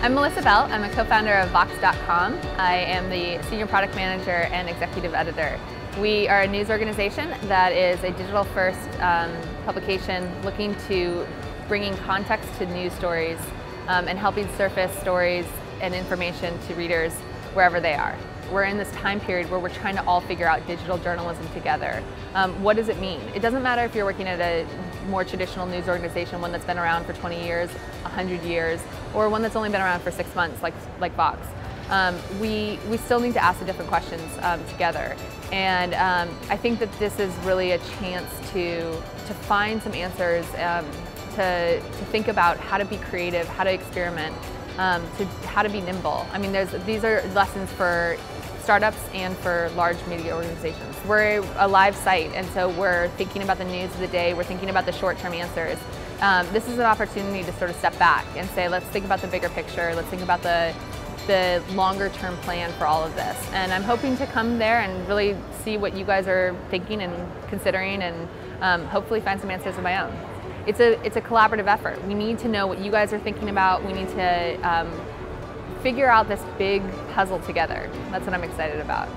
I'm Melissa Bell. I'm a co-founder of Vox.com. I am the senior product manager and executive editor. We are a news organization that is a digital first um, publication looking to bringing context to news stories um, and helping surface stories and information to readers wherever they are. We're in this time period where we're trying to all figure out digital journalism together. Um, what does it mean? It doesn't matter if you're working at a more traditional news organization, one that's been around for 20 years, 100 years, or one that's only been around for six months, like, like Vox. Um, we, we still need to ask the different questions um, together. And um, I think that this is really a chance to, to find some answers, um, to, to think about how to be creative, how to experiment, um, to how to be nimble. I mean, there's, these are lessons for startups and for large media organizations. We're a live site, and so we're thinking about the news of the day, we're thinking about the short-term answers. Um, this is an opportunity to sort of step back and say, let's think about the bigger picture, let's think about the, the longer term plan for all of this. And I'm hoping to come there and really see what you guys are thinking and considering and um, hopefully find some answers of my own. It's a, it's a collaborative effort. We need to know what you guys are thinking about. We need to um, figure out this big puzzle together. That's what I'm excited about.